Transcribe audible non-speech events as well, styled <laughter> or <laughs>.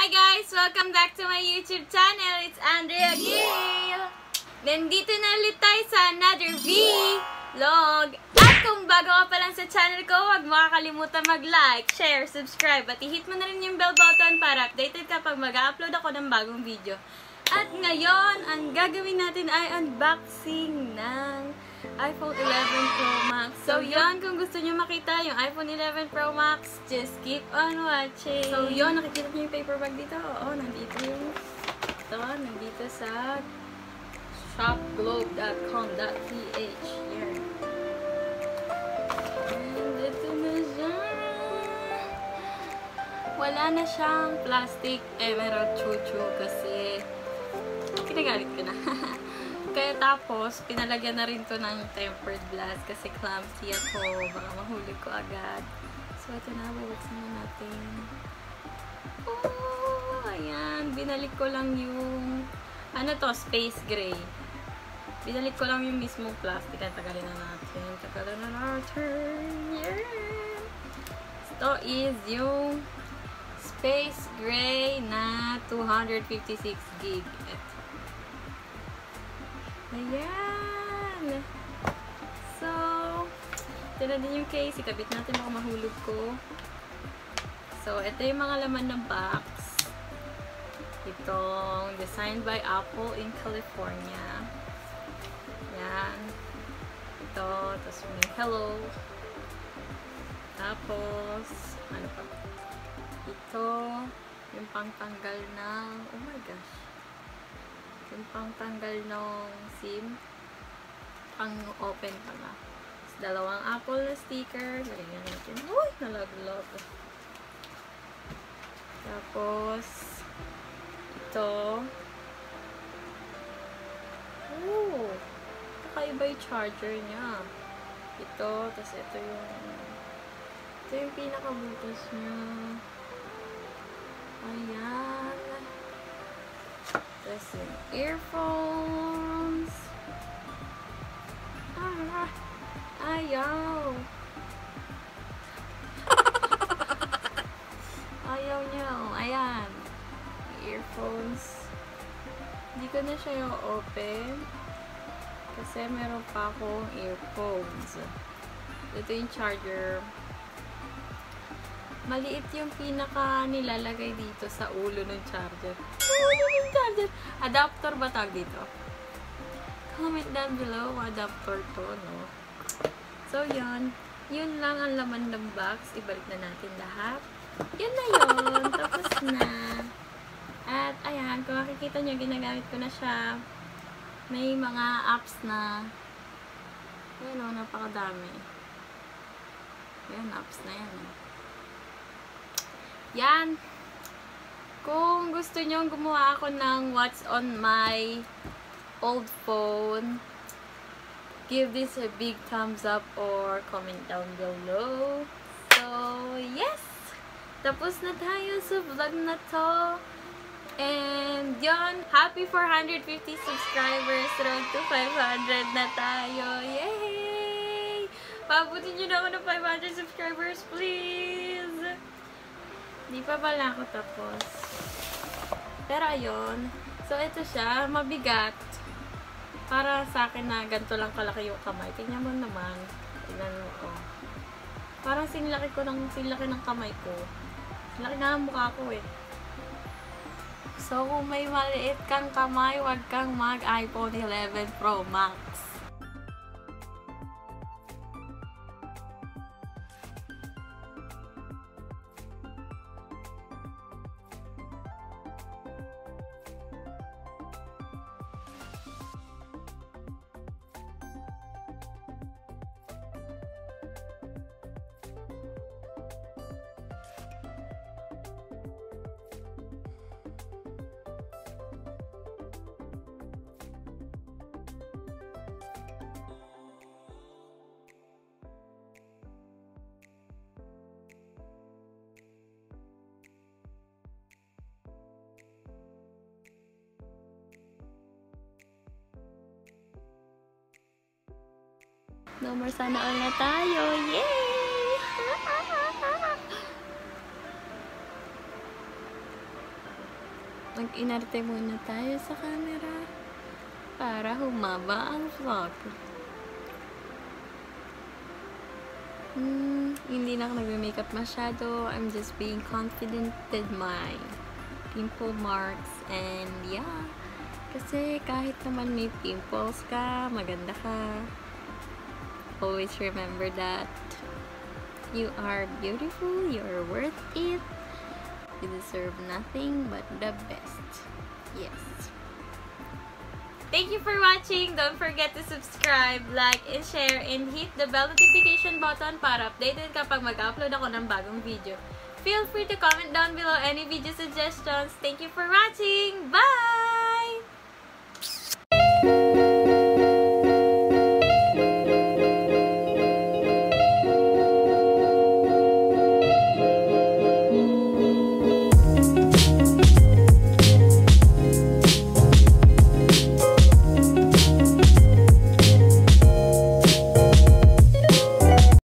Hi guys! Welcome back to my YouTube channel. It's Andrea Gale. Nandito na ulit tayo sa another vlog. At kung bago ka pa lang sa channel ko, huwag makakalimutan mag-like, share, subscribe, at i-hit mo na rin yung bell button para updated ka pag mag-upload ako ng bagong video. At ngayon, ang gagawin natin ay unboxing ng iPhone 11 Pro Max. So, yon kung gusto nyo makita yung iPhone 11 Pro Max, just keep on watching. So, yon nakikita nyo yung paper bag dito? Oo, nandito yung ito, nandito sa shopglobe.com.ph. Yan. And ito na. Wala na siyang plastic emerald chuchu kasi kinagamit ko na. <laughs> Kaya tapos, pinalagyan na rin to ng tempered glass kasi clumsy ako. Baka mahuli ko agad. So, ito na. Bubuksan na natin. Oh, ayan. Binalik ko lang yung ano to, space gray. Binalik ko lang yung mismong plastic. At tagalin na natin. Tagalin na natin. Yeah! Ito is yung space gray na 256 gig. Ito. Ayan! So, ito na din yung case. Ikabit natin baka mahulog ko. So, ito yung mga laman ng box. Itong designed by Apple in California. Yan. Ito. Tapos may hello. Tapos, ano pa? Ito. Yung pangtanggal ng, oh my gosh yung pangtanggal ng SIM pang open pala Tapos, dalawang apple na sticker lagyan natin. Uy nalaglag. Tapos ito. Oh kakaiba yung charger niya. Ito tapos ito yung ito yung pinakabutas niya. Ayan tapos yung earphones. Ah, ayaw. ayaw niya. Ayan. Earphones. Hindi ko na siya yung open. Kasi meron pa akong earphones. Ito yung charger. Maliit yung pinaka nilalagay dito sa ulo ng charger. Ulo ng charger! Adapter ba tawag dito? Comment down below kung adapter to, no? So, yun. Yun lang ang laman ng box. Ibalik na natin lahat. Yun na yun. <laughs> Tapos na. At, ayan. Kung makikita nyo, ginagamit ko na siya. May mga apps na Ayan o, napakadami. Ayan, apps na yan. Yan. Kung gusto nyo gumawa ako ng what's on my old phone, give this a big thumbs up or comment down below. So, yes! Tapos na tayo sa vlog na to. And yon happy 450 subscribers. Road to 500 na tayo. Yay! Pabutin nyo na ako ng 500 subscribers, please! Di pa pala ako tapos. Pero ayun. So, ito siya. Mabigat. Para sa akin na ganito lang kalaki yung kamay. Tingnan mo naman. Tingnan mo ko. Parang sinlaki ko ng, sinlaki ng kamay ko. Laki nga ang mukha ko eh. So, kung may maliit kang kamay, wag kang mag iPhone 11 Pro Max. No more sana all na tayo. Yay! Mag-inarte muna tayo sa camera para humaba ang vlog. Hmm, hindi na ako nagme-makeup masyado. I'm just being confident with my pimple marks and yeah. Kasi kahit naman may pimples ka, maganda ka. Always remember that you are beautiful, you are worth it. You deserve nothing but the best. Yes. Thank you for watching. Don't forget to subscribe, like, and share, and hit the bell notification button para updated kapag mag-upload ako ng bagong video. Feel free to comment down below any video suggestions. Thank you for watching. Bye!